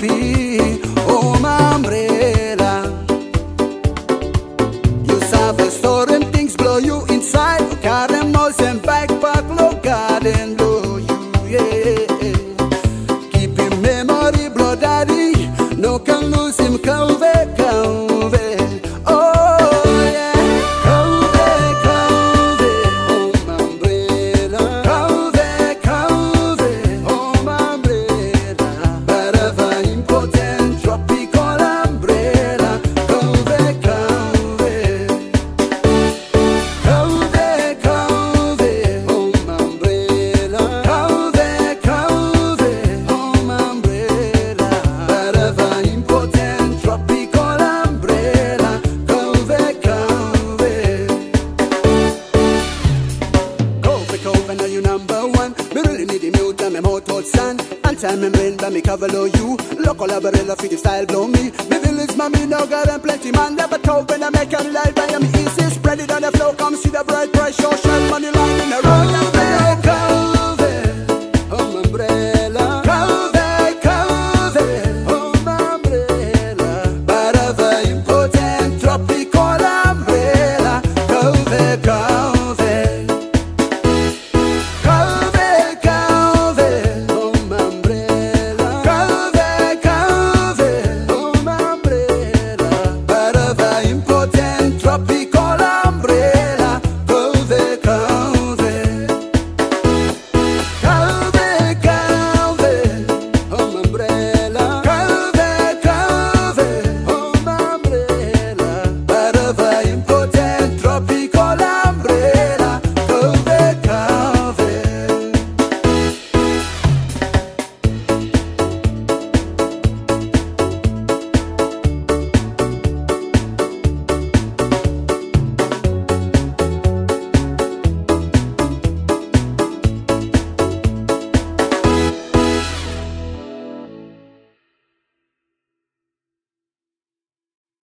ti, oh umbrella. You things blow you inside. And low garden blow you, yeah. Keep memory, blow daddy. No can lose him, them out out. And time me men but me cavalo you. Local labarella fit the style blow me. Me village mommy no got them plenty man. Never talk when I make a life.